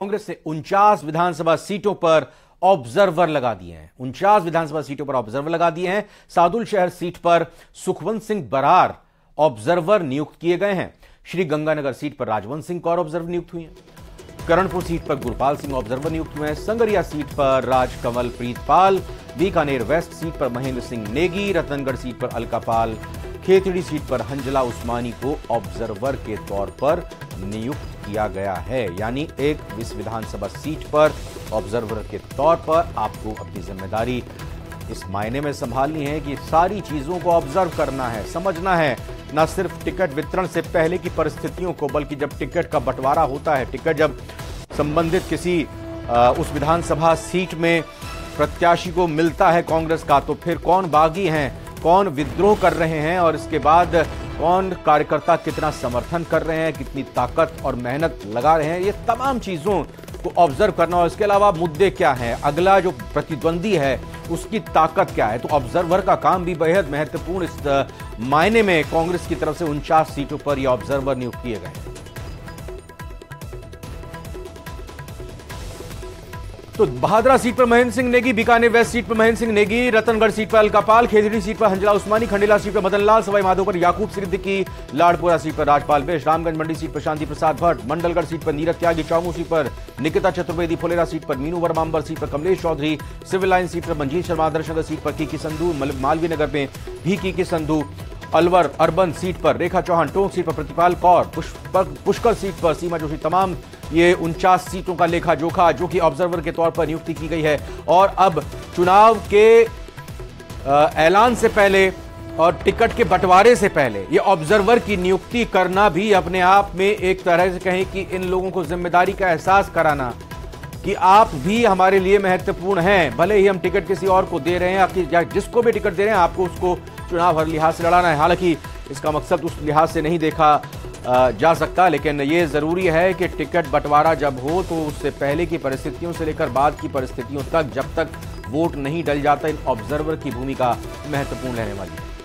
कांग्रेस ने उनचास विधानसभा सीटों पर ऑब्जर्वर लगा दिए हैं। उनचास विधानसभा सीटों पर ऑब्जर्वर लगा दिए हैं। सादुल शहर सीट पर सुखवंत सिंह बरार ऑब्जर्वर नियुक्त किए गए हैं। श्री गंगानगर सीट पर राजवंत सिंह कौर ऑब्जर्वर नियुक्त हुए हैं। करणपुर सीट पर गुरपाल सिंह ऑब्जर्वर नियुक्त हुए हैं। संगरिया सीट पर राजकमल प्रीतपाल बीकानेर वेस्ट सीट पर महेंद्र सिंह नेगी। रतनगढ़ सीट पर अलकापाल खेतड़ी सीट पर हंजला उस्मानी को ऑब्जर्वर के तौर पर नियुक्त किया गया है। यानी एक विधानसभा सीट पर ऑब्जर्वर के तौर पर आपको अपनी ज़िम्मेदारी इस मायने में संभालनी है कि सारी चीज़ों को ऑब्ज़र्व करना है समझना है। न सिर्फ़ टिकट वितरण से पहले की परिस्थितियों को बल्कि जब टिकट का बंटवारा होता है टिकट जब संबंधित किसी आ, उस विधानसभा सीट में प्रत्याशी को मिलता है कांग्रेस का तो फिर कौन बागी हैं? कौन विद्रोह कर रहे हैं और इसके बाद कौन कार्यकर्ता कितना समर्थन कर रहे हैं, कितनी ताकत और मेहनत लगा रहे हैं, ये तमाम चीज़ों को ऑब्ज़र्व करना। और इसके अलावा मुद्दे क्या हैं? अगला जो प्रतिद्वंदी है, उसकी ताकत क्या है? तो ऑब्जर्वर का काम भी बेहद महत्वपूर्ण इस मायने में कांग्रेस की तरफ़ से उनचास सीटों पर यह ऑब्जर्वर नियुक्त किए गए हैं। तो बहादरा सीट पर महेंद्र सिंह नेगी बीकानेर वेस्ट सीट पर महेंद्र सिंह नेगी रतनगढ़ सीट पर अलकापाल खेजड़ी सीट पर हंजला उस्मानी खंडेला सीट पर मदनलाल सवाई माधोपुर याकूब सिद्दीकी लाड़पुरा सीट पर राजपाल बेश रामगंज मंडी सीट पर शांति प्रसाद भट्ट मंडलगढ़ सीट पर नीरज त्यागी चौमू सीट पर निकिता चतुर्वेदी फुलेरा सीट पर मीनू वर्मांबर सीट पर Kamlesh Chaudhary civil line seat पर मंजीत शर्मा दर्शनगर सीट पर की संधु मालवीय नगर में भी की संधु अलवर अर्बन सीट पर, रेखा चौहान टोंक सीट पर, प्रतिपाल कौर पुष्कर सीट पर, सीमा जोशी तमाम, ये उनचास सीटों का लेखा जोखा जो कि ऑब्जर्वर के तौर पर नियुक्ति की गई है। और अब चुनाव के ऐलान से पहले और टिकट के बंटवारे से पहले, ये ऑब्जर्वर की नियुक्ति करना भी अपने आप में एक तरह से कहें कि इन लोगों को ज़िम्मेदारी का एहसास कराना कि आप भी हमारे लिए महत्वपूर्ण हैं। भले ही हम टिकट किसी और को दे रहे हैं, आपकी जिसको भी टिकट दे रहे हैं, आपको उसको चुनाव हर लिहाज से लड़ाना है। हालाँकि इसका मकसद उस लिहाज से नहीं देखा जा सकता, लेकिन ये ज़रूरी है कि टिकट बंटवारा जब हो तो उससे पहले की परिस्थितियों से लेकर बाद की परिस्थितियों तक जब तक वोट नहीं डल जाता, इन ऑब्जर्वर की भूमिका महत्वपूर्ण रहने वाली है।